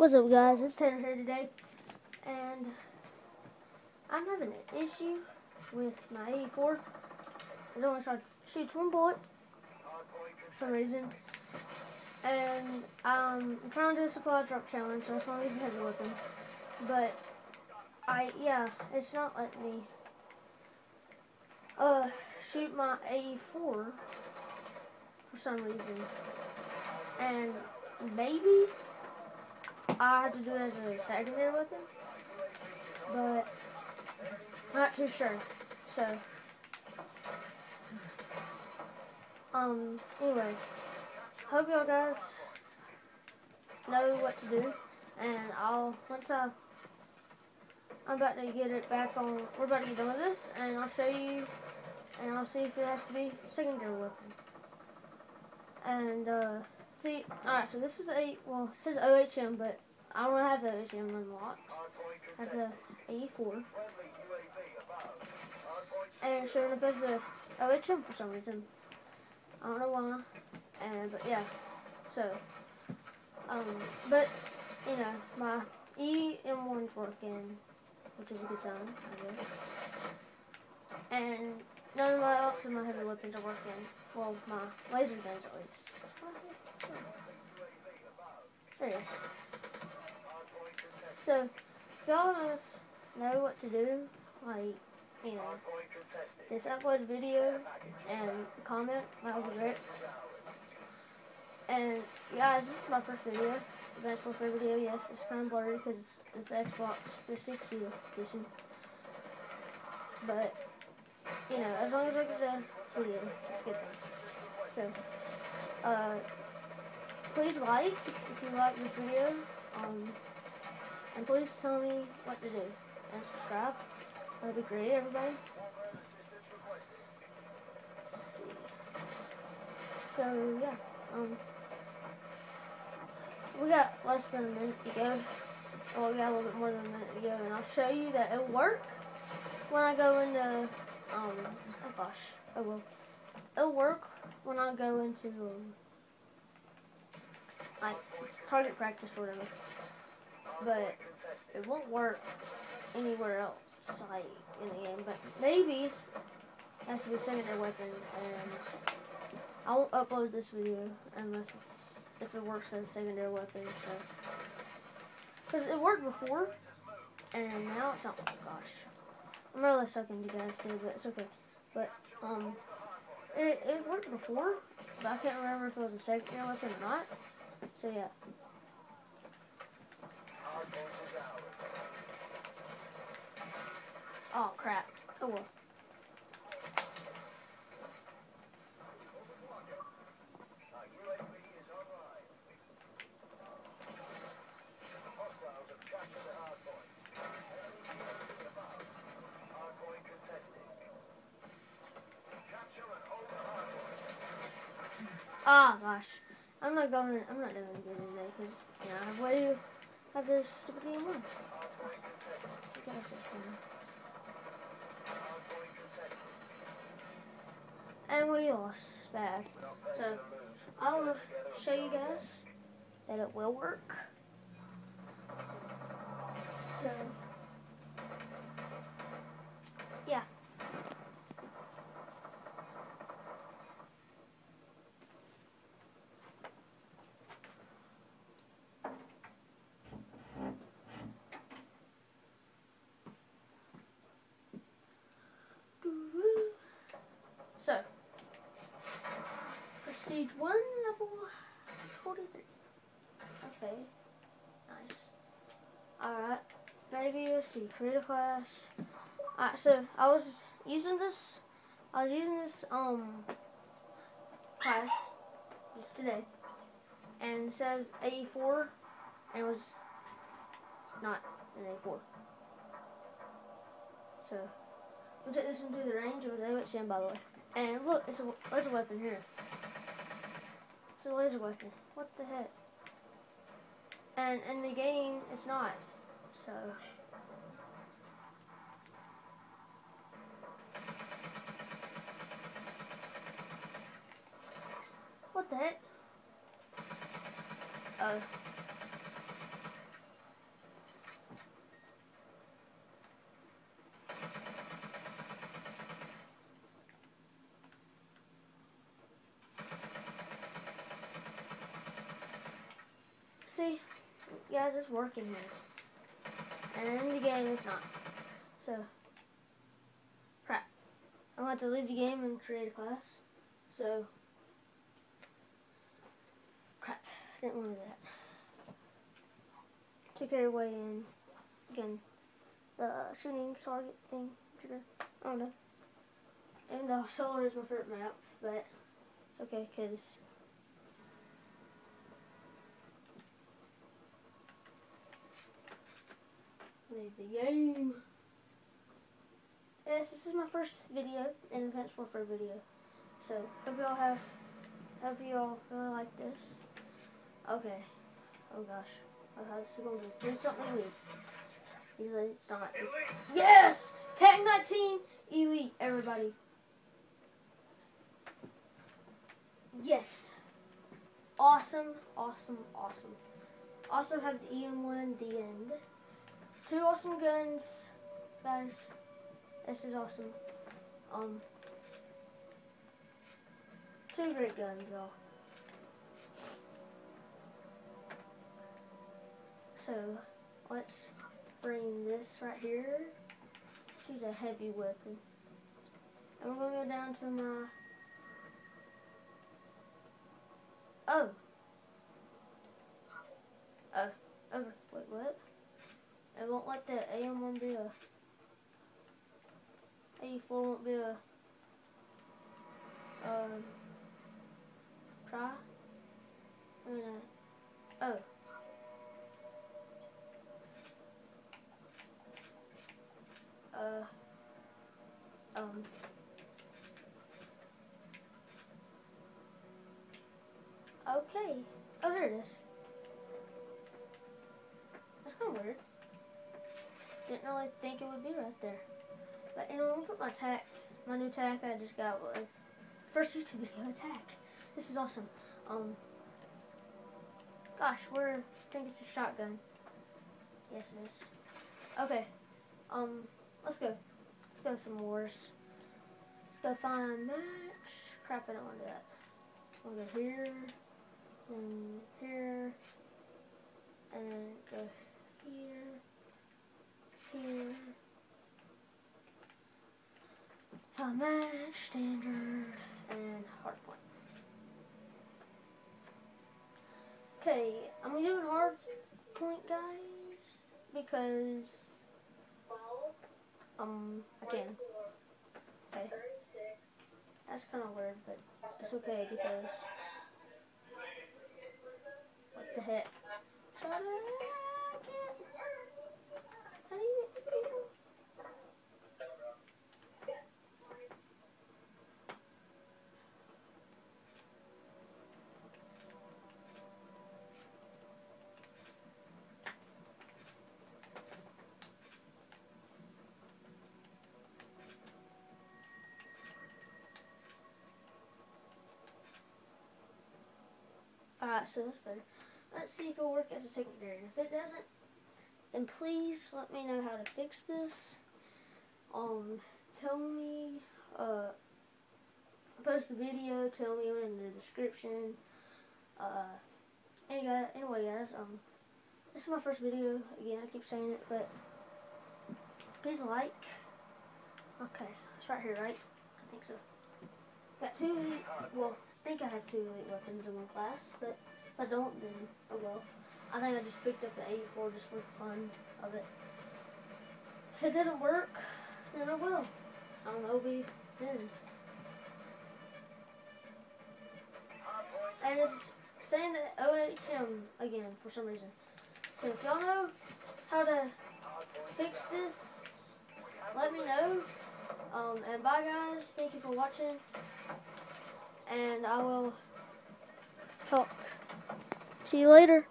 What's up guys, it's Tanner here today, and I'm having an issue with my AE4. It only shoots one bullet for some reason, and um, I'm trying to do a supply drop challenge, so that's why I'm heavy weapon, but I, yeah, it's not letting me uh, shoot my AE4 for some reason, and maybe I had to do it as a secondary weapon, but not too sure. So, um, anyway, hope y'all guys know what to do, and I'll once I I'm about to get it back on. We're about to get done with this, and I'll show you, and I'll see if it has to be secondary weapon. And uh, see, all right. So this is a well, it says OHM, but I don't have the OHM unlocked. I have the AE4. And showing up as the OHM for some reason. I don't know why. And but yeah. So um but you know, my EM1's working, which is a good sign, I guess. And none of my ops and my heavy weapons are working. Well, my laser guns at least. There it is. So, if y'all know what to do, like, you know, just upload video and comment, that would be great. And, guys, this is my first video, Advanced Warfare video, yes, it's kind of blurry because it's Xbox 360 edition. But, you know, as long as I get a video, it's good thing. So, uh, please like if you like this video. Um, and please tell me what to do. And subscribe. That'd be great, everybody. Let's see. So, yeah. Um, we got less than a minute to go. Well, we got a little bit more than a minute to go. And I'll show you that it'll work when I go into, um, oh gosh, it will. It'll work when I go into, um, like, target practice or whatever but it won't work anywhere else, like in the game. But maybe that's the secondary weapon, and I won't upload this video unless it's if it works as secondary weapon. So, because it worked before, and now it's not. Oh gosh, I'm really sucking you guys too, but it's okay. But um, it it worked before, but I can't remember if it was a secondary weapon or not. So yeah. Oh crap. Oh well. Oh, gosh. I'm not going, I'm not doing good today because, you know, I have have this stupid game on. And we lost bad. So I'll show you guys that it will work. So yeah. So, prestige 1, level 43. Okay, nice. Alright, maybe let's see, creative class. Alright, so I was using this, I was using this, um, class just today. And it says AE4, and it was not an AE4. So, we took this into the range, it was OHM by the way. And look, it's a laser weapon here. It's a laser weapon. What the heck? And in the game, it's not. So. What the heck? Oh. See, guys, it's working here. And in the game is not. So, crap. I'm going to leave the game and create a class. So, crap. Didn't want to do that. Took it away and, again, the shooting target thing. I don't know. And the solar is my favorite map, but it's okay because Leave the game. Yes, this is my first video, an Advanced Warfare video. So, hope y'all have, hope y'all really like this. Okay. Oh gosh. This going to do? something weird. It's not. Yes! Tac-19 Elite, everybody. Yes. Awesome, awesome, awesome. Also have the EM1, the end. Two awesome guns, guys. This is awesome. Um, two great guns, y'all. So, let's bring this right here. She's a heavy weapon. And we're going to go down to my... Oh. Oh, over. Wait, what? It won't let the EM1 be a... AE4 won't be a... Um... Try? I mean, uh, oh. Uh... Um... Okay. Oh, here it is. Really think it would be right there. But anyway, gonna put my tack, my new tack I just got with first YouTube video attack. This is awesome. Um, gosh, where? I think it's a shotgun. Yes, it is. Okay. Um, let's go. Let's go some wars. Let's go find match. Crap, I don't want to do that. We'll go here, and here, and go here here. A match standard and hard point. Okay, I'm doing hard point, guys, because um can. Okay, that's kind of weird, but it's okay because what the heck? Alright, so that's better. Let's see if it'll work as a secondary. And If it doesn't, then please let me know how to fix this. Um, tell me, uh, post the video, tell me in the description. Uh, anyway, anyway guys, um, this is my first video. Again, I keep saying it, but please like. Okay, it's right here, right? I think so. Got two well, I think I have two elite weapons in my class, but if I don't, then oh well. I think I just picked up the 84 just for the fun of it. If it doesn't work, then I will. I'll be then. And it's saying that OHM again for some reason. So if y'all know how to fix this, let me know. Um, and bye guys. Thank you for watching. And I will talk. See you later.